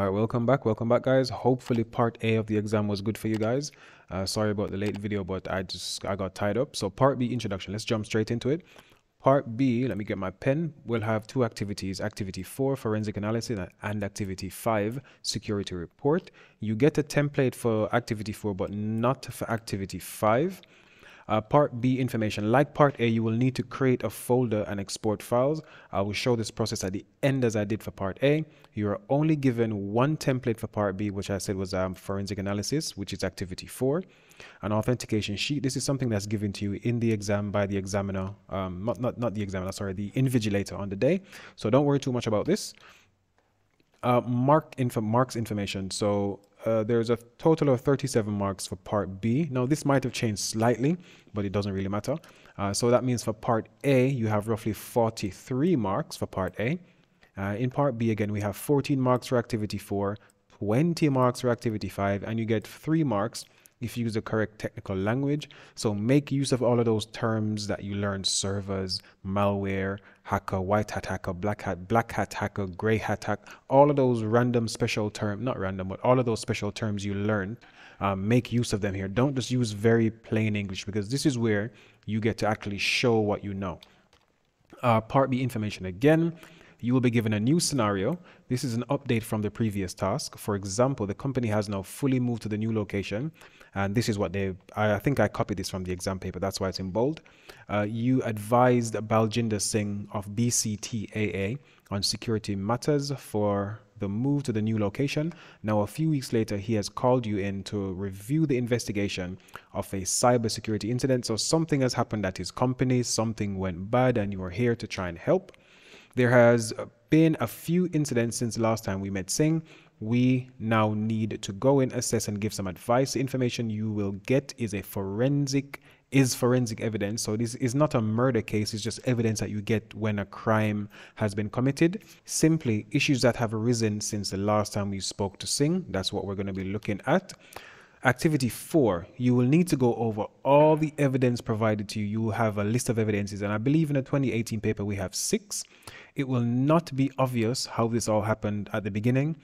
All right, welcome back. Welcome back, guys. Hopefully, part A of the exam was good for you guys. Uh, sorry about the late video, but I just I got tied up. So, part B introduction. Let's jump straight into it. Part B, let me get my pen. We'll have two activities Activity 4, forensic analysis, and Activity 5, security report. You get a template for Activity 4, but not for Activity 5. Uh, part B information, like Part A, you will need to create a folder and export files. I will show this process at the end as I did for Part A. You are only given one template for Part B, which I said was um, forensic analysis, which is Activity 4. An authentication sheet. This is something that's given to you in the exam by the examiner, um, not, not, not the examiner, sorry, the invigilator on the day. So don't worry too much about this. Uh, mark info, marks information. So uh, there's a total of 37 marks for part B. Now this might have changed slightly, but it doesn't really matter. Uh, so that means for part A, you have roughly 43 marks for part A. Uh, in part B, again, we have 14 marks for activity 4, 20 marks for activity 5, and you get 3 marks if you use the correct technical language. So make use of all of those terms that you learned servers, malware, hacker, white hat hacker, black hat, black hat hacker, gray hat hacker, all of those random special terms, not random, but all of those special terms you learned. Um, make use of them here. Don't just use very plain English because this is where you get to actually show what you know. Uh, part B information again you will be given a new scenario. This is an update from the previous task. For example, the company has now fully moved to the new location. And this is what they, I think I copied this from the exam paper. That's why it's in bold. Uh, you advised Baljinder Singh of BCTAA on security matters for the move to the new location. Now, a few weeks later, he has called you in to review the investigation of a cybersecurity incident. So, something has happened at his company, something went bad, and you are here to try and help. There has been a few incidents since last time we met Singh. We now need to go in, assess, and give some advice. The information you will get is a forensic is forensic evidence. So this is not a murder case, it's just evidence that you get when a crime has been committed. Simply issues that have arisen since the last time we spoke to Singh. That's what we're going to be looking at. Activity four, you will need to go over all the evidence provided to you. You will have a list of evidences, and I believe in the 2018 paper we have six. It will not be obvious how this all happened at the beginning.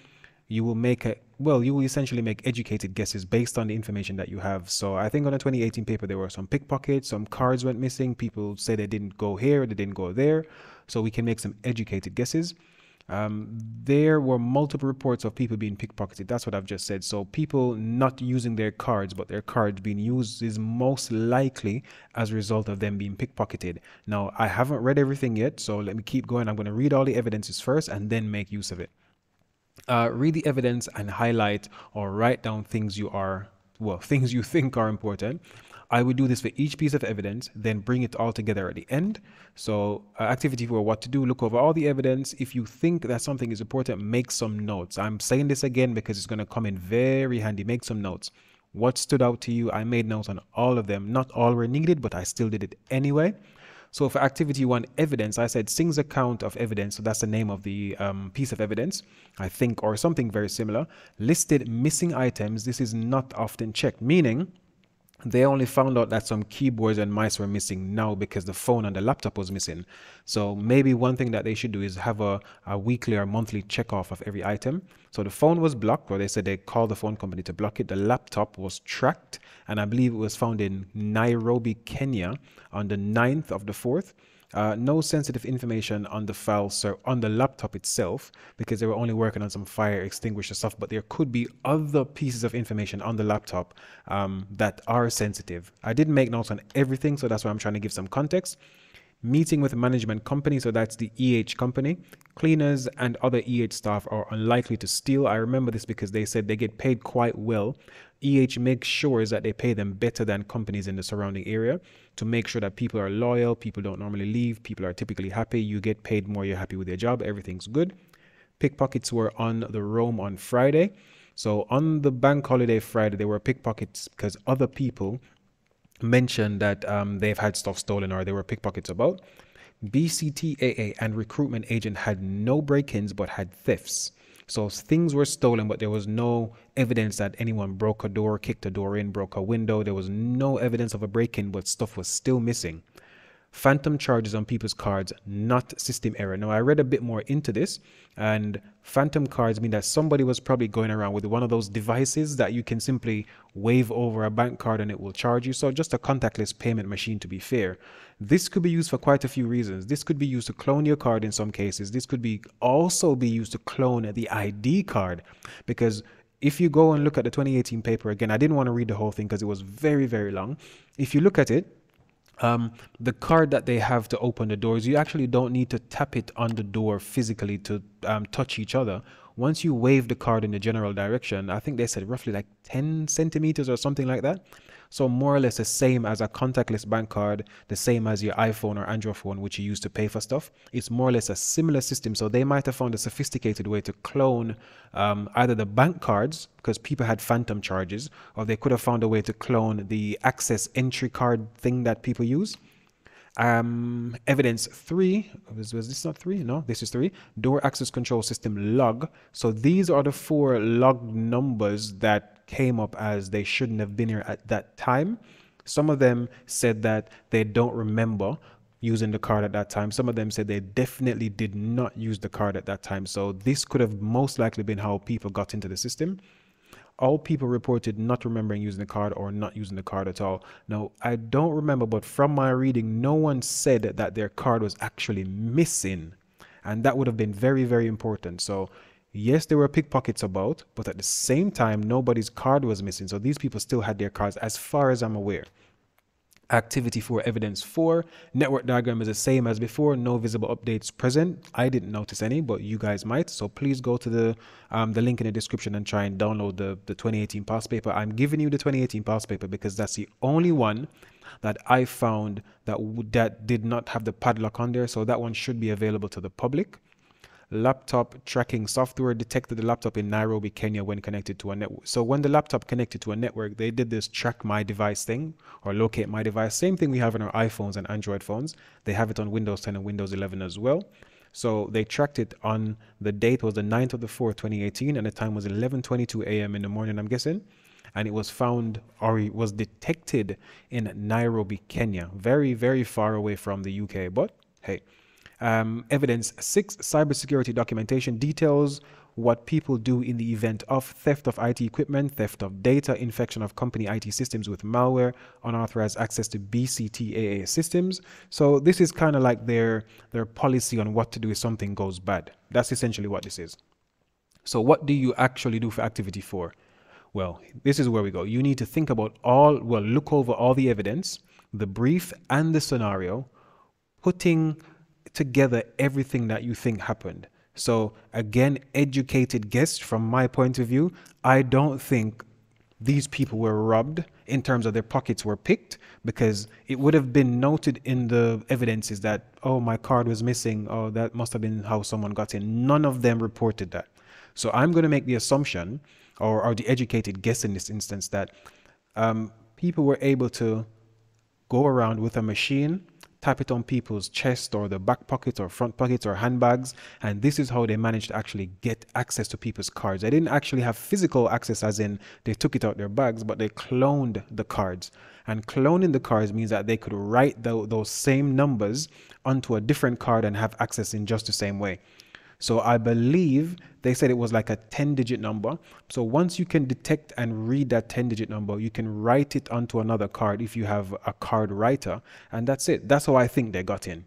You will make a well, you will essentially make educated guesses based on the information that you have. So I think on the 2018 paper there were some pickpockets, some cards went missing. People say they didn't go here, they didn't go there. So we can make some educated guesses. Um, there were multiple reports of people being pickpocketed. That's what I've just said. So people not using their cards, but their cards being used is most likely as a result of them being pickpocketed. Now, I haven't read everything yet, so let me keep going. I'm going to read all the evidences first and then make use of it. Uh, read the evidence and highlight or write down things you are well things you think are important I would do this four each piece of evidence, then bring it all together at the end. So, uh, activity for what to do, look over all the evidence. If you think that something is important, make some notes. I'm saying this again because it's going to come in very handy. Make some notes. What stood out to you? I made notes on all of them. Not all were needed, but I still did it anyway. So for activity one, evidence, I said Singh's account of evidence. So that's the name of the um, piece of evidence, I think, or something very similar. Listed missing items. This is not often checked, meaning they only found out that some keyboards and mice were missing now because the phone and the laptop was missing. So maybe one thing that they should do is have a, a weekly or monthly check off of every item. So the phone was blocked, or they said they called the phone company to block it. The laptop was tracked, and I believe it was found in Nairobi, Kenya on the 9th of the 4th. Uh, no sensitive information on the file, so on the laptop itself, because they were only working on some fire extinguisher stuff. But there could be other pieces of information on the laptop um, that are sensitive. I didn't make notes on everything, so that's why I'm trying to give some context. Meeting with management company, so that's the EH company. Cleaners and other EH staff are unlikely to steal. I remember this because they said they get paid quite well EH makes sure is that they pay them better than companies in the surrounding area to make sure that people are loyal, people don't normally leave, people are typically happy, you get paid more, you're happy with your job, everything's good. Pickpockets were on the roam on Friday. So on the bank holiday Friday, there were pickpockets because other people mentioned that um, they've had stuff stolen or they were pickpockets about. BCTAA and recruitment agent had no break ins but had thefts. So things were stolen, but there was no evidence that anyone broke a door, kicked a door in, broke a window. There was no evidence of a break in, but stuff was still missing. Phantom charges on people's cards, not system error. Now, I read a bit more into this, and phantom cards mean that somebody was probably going around with one of those devices that you can simply wave over a bank card and it will charge you. So, just a contactless payment machine to be fair. This could be used for quite a few reasons. This could be used to clone your card in some cases. This could be also be used to clone the ID card because if you go and look at the 2018 paper again, I didn't want to read the whole thing because it was very, very long. If you look at it, um, the card that they have to open the doors, you actually don't need to tap it on the door physically to um, touch each other. Once you wave the card in the general direction, I think they said roughly like 10 centimeters or something like that, so more or less the same as a contactless bank card, the same as your iPhone or Android phone, which you use to pay for stuff. It's more or less a similar system. So they might have found a sophisticated way to clone um, either the bank cards, because people had phantom charges, or they could have found a way to clone the access entry card thing that people use. Um, evidence three was, was this not three? No, this is three. Door access control system log. So these are the four log numbers that came up as they shouldn't have been here at that time. Some of them said that they don't remember using the card at that time. Some of them said they definitely did not use the card at that time. So this could have most likely been how people got into the system all people reported not remembering using the card or not using the card at all. Now, I don't remember, but from my reading, no one said that their card was actually missing. And that would have been very, very important. So, yes, there were pickpockets about, but at the same time, nobody's card was missing. So, these people still had their cards, as far as I'm aware activity four evidence 4 network diagram is the same as before. No visible updates present. I didn't notice any but you guys might. So please go to the um, the link in the description and try and download the the 2018 past paper. I'm giving you the 2018 past paper because that's the only one that i found that that did not have the padlock on there. So that one should be available to the public laptop tracking software detected the laptop in Nairobi, Kenya when connected to a network. So when the laptop connected to a network, they did this track my device thing or locate my device. Same thing we have in our iPhones and Android phones. They have it on Windows 10 and Windows 11 as well. So they tracked it on the date was the 9th of the 4th, 2018, and the time was 11:22 a.m. in the morning, I'm guessing. And it was found or it was detected in Nairobi, Kenya, very, very far away from the UK. But hey, um, evidence six cybersecurity documentation details what people do in the event of theft of IT equipment, theft of data, infection of company IT systems with malware, unauthorized access to BCTAA systems. So this is kind of like their their policy on what to do if something goes bad. That's essentially what this is. So what do you actually do for activity 4? Well, this is where we go. You need to think about all well, look over all the evidence, the brief and the scenario, putting together everything that you think happened. So, again, educated guess from my point of view, I don't think these people were robbed in terms of their pockets were picked because it would have been noted in the evidences that, oh, my card was missing, oh, that must have been how someone got in. None of them reported that. So, I'm going to make the assumption or, or the educated guess in this instance that um, people were able to go around with a machine tap it on people's chest or the back pocket or front pockets or handbags. And this is how they managed to actually get access to people's cards. They didn't actually have physical access, as in they took it out their bags, but they cloned the cards. And cloning the cards means that they could write the, those same numbers onto a different card and have access in just the same way. So I believe they said it was like a 10 digit number. So once you can detect and read that 10 digit number, you can write it onto another card if you have a card writer. And that's it. That's how I think they got in.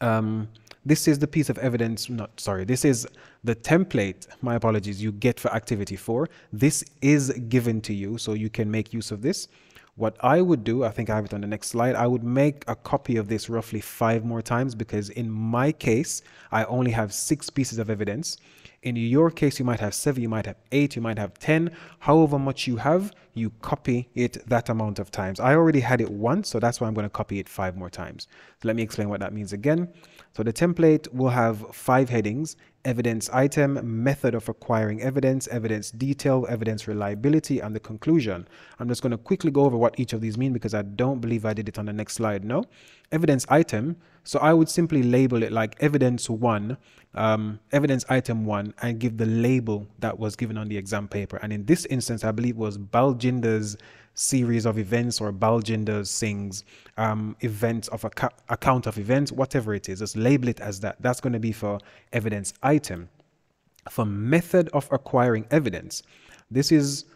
Um, this is the piece of evidence, not sorry, this is the template, my apologies, you get for activity four. This is given to you, so you can make use of this. What I would do, I think I have it on the next slide, I would make a copy of this roughly five more times because in my case, I only have six pieces of evidence. In your case, you might have seven, you might have eight, you might have 10. However much you have, you copy it that amount of times. I already had it once, so that's why I'm going to copy it five more times. So let me explain what that means again. So the template will have five headings, evidence item, method of acquiring evidence, evidence detail, evidence reliability, and the conclusion. I'm just going to quickly go over what each of these mean because I don't believe I did it on the next slide. No. Evidence item. So I would simply label it like evidence one, um, evidence item one, and give the label that was given on the exam paper. And in this instance, I believe was Balgin Series of events or Baljinder Singh's um, events of a account of events, whatever it is, just label it as that. That's going to be for evidence item. For method of acquiring evidence, this is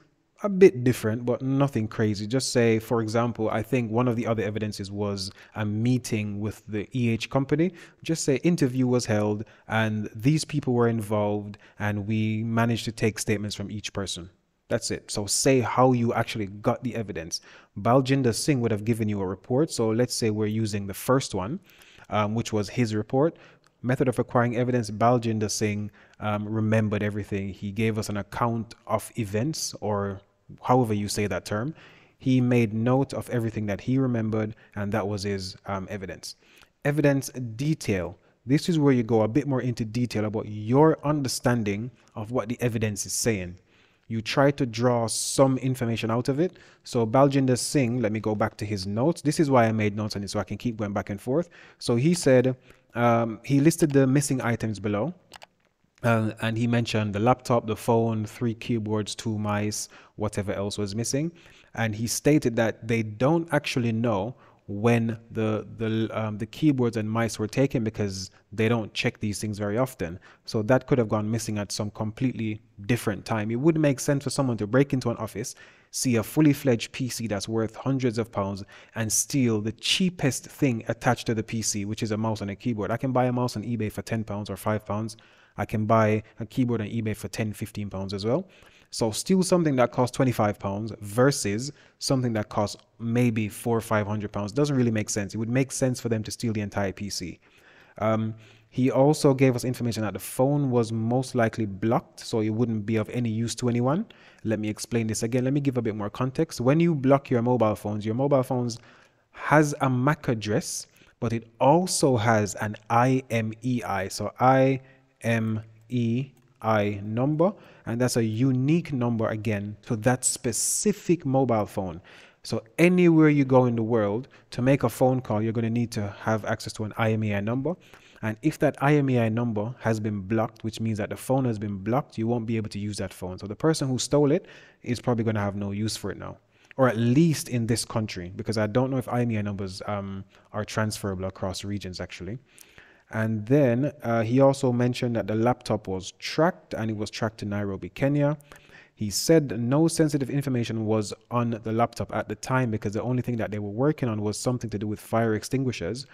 a bit different, but nothing crazy. Just say, for example, I think one of the other evidences was a meeting with the EH company. Just say interview was held and these people were involved and we managed to take statements from each person. That's it. So say how you actually got the evidence. Baljinder Singh would have given you a report. So let's say we're using the first one, um, which was his report. Method of acquiring evidence, Baljinder Singh um, remembered everything. He gave us an account of events or however you say that term, he made note of everything that he remembered, and that was his um, evidence. Evidence detail. This is where you go a bit more into detail about your understanding of what the evidence is saying. You try to draw some information out of it. So Baljinder Singh, let me go back to his notes. This is why I made notes on it so I can keep going back and forth. So he said um, he listed the missing items below. Uh, and he mentioned the laptop, the phone, three keyboards, two mice, whatever else was missing. And he stated that they don't actually know when the the um, the keyboards and mice were taken because they don't check these things very often. So that could have gone missing at some completely different time. It would make sense for someone to break into an office, see a fully fledged PC that's worth hundreds of pounds, and steal the cheapest thing attached to the PC, which is a mouse and a keyboard. I can buy a mouse on eBay for ten pounds or five pounds I can buy a keyboard on eBay for 10, 15 pounds as well. So steal something that costs 25 pounds versus something that costs maybe four or 500 pounds doesn't really make sense. It would make sense for them to steal the entire PC. Um, he also gave us information that the phone was most likely blocked, so it wouldn't be of any use to anyone. Let me explain this again. Let me give a bit more context. When you block your mobile phones, your mobile phones has a MAC address, but it also has an IMEI. So I number, and that's a unique number again to that specific mobile phone. So anywhere you go in the world to make a phone call, you're going to need to have access to an IMEI number. And if that IMEI number has been blocked, which means that the phone has been blocked, you won't be able to use that phone. So the person who stole it is probably going to have no use for it now, or at least in this country, because I don't know if IMEI numbers um, are transferable across regions actually. And then uh, he also mentioned that the laptop was tracked and it was tracked to Nairobi, Kenya. He said no sensitive information was on the laptop at the time because the only thing that they were working on was something to do with fire extinguishers.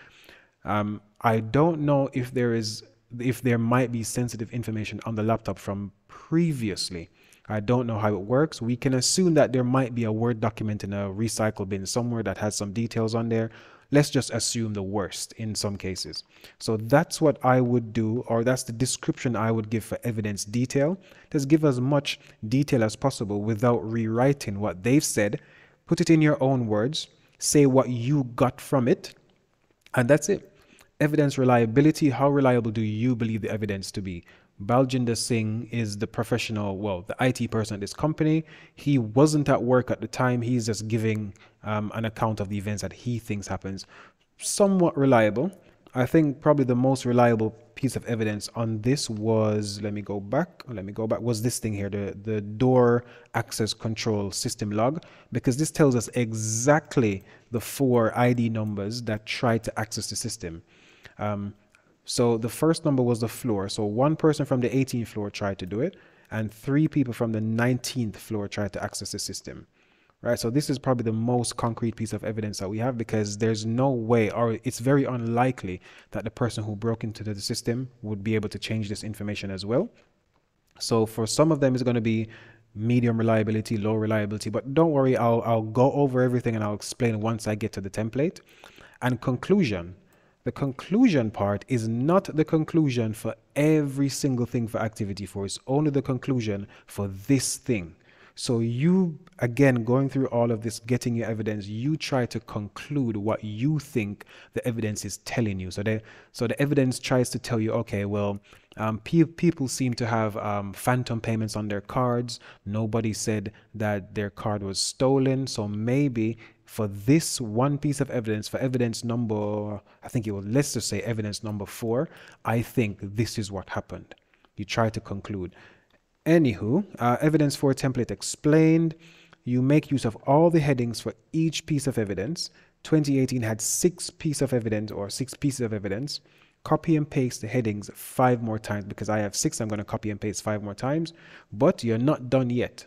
Um, I don't know if there is if there might be sensitive information on the laptop from previously. I don't know how it works. We can assume that there might be a Word document in a recycle bin somewhere that has some details on there let's just assume the worst in some cases. So that's what I would do, or that's the description I would give for evidence detail. Just give as much detail as possible without rewriting what they've said. Put it in your own words, say what you got from it, and that's it. Evidence reliability how reliable do you believe the evidence to be? Baljinder Singh is the professional, well, the IT person at this company. He wasn't at work at the time. He's just giving um, an account of the events that he thinks happens. Somewhat reliable. I think probably the most reliable piece of evidence on this was, let me go back, let me go back, was this thing here, the, the door access control system log, because this tells us exactly the four ID numbers that try to access the system. Um, so the first number was the floor. So one person from the 18th floor tried to do it, and three people from the 19th floor tried to access the system. Right. So this is probably the most concrete piece of evidence that we have because there's no way, or it's very unlikely, that the person who broke into the system would be able to change this information as well. So for some of them, it's going to be medium reliability, low reliability. But don't worry, I'll I'll go over everything and I'll explain once I get to the template. And conclusion the conclusion part is not the conclusion for every single thing for activity four. It's only the conclusion for this thing. So you, again, going through all of this, getting your evidence, you try to conclude what you think the evidence is telling you. So the, so the evidence tries to tell you, okay, well, um, pe- people seem to have um, phantom payments on their cards. Nobody said that their card was stolen. So maybe for this one piece of evidence, for evidence number, I think it was, let's just say evidence number four, I think this is what happened. You try to conclude. Anywho, uh, evidence for template explained. you make use of all the headings for each piece of evidence. 2018 had six pieces of evidence or six pieces of evidence. Copy and paste the headings five more times because I have six. I'm going to copy and paste five more times, but you're not done yet.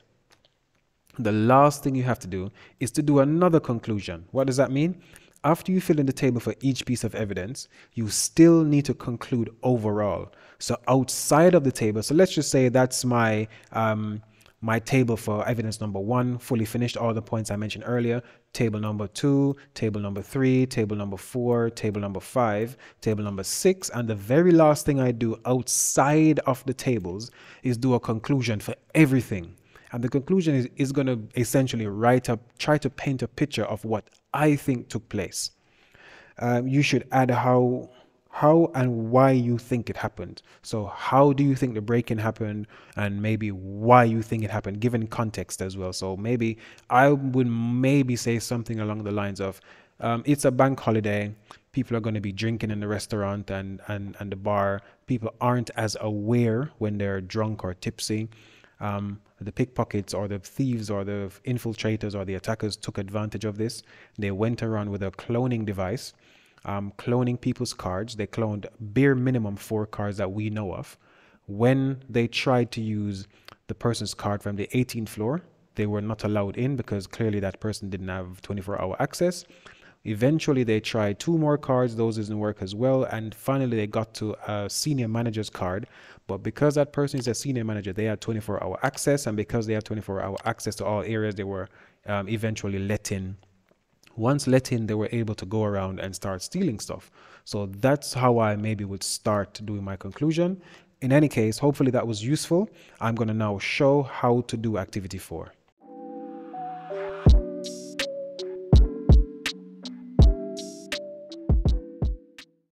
The last thing you have to do is to do another conclusion. What does that mean? After you fill in the table for each piece of evidence, you still need to conclude overall. So outside of the table, so let's just say that's my um, my table for evidence number one, fully finished all the points I mentioned earlier. Table number two, table number three, table number four, table number five, table number six. And the very last thing I do outside of the tables is do a conclusion for everything. And the conclusion is, is going to essentially write up, try to paint a picture of what I think took place. Um, you should add how how and why you think it happened. So, how do you think the break in happened, and maybe why you think it happened, given context as well. So, maybe I would maybe say something along the lines of um, it's a bank holiday. People are going to be drinking in the restaurant and, and, and the bar. People aren't as aware when they're drunk or tipsy. Um, the pickpockets or the thieves or the infiltrators or the attackers took advantage of this. They went around with a cloning device um, cloning people's cards. They cloned bare minimum four cards that we know of. When they tried to use the person's card from the 18th floor, they were not allowed in because clearly that person didn't have 24 hour access. Eventually, they tried two more cards, those didn't work as well. And finally, they got to a senior manager's card. But because that person is a senior manager, they had 24 hour access. And because they had 24 hour access to all areas, they were um, eventually let in once let in, they were able to go around and start stealing stuff. So that's how I maybe would start doing my conclusion. In any case, hopefully that was useful. I'm going to now show how to do activity four.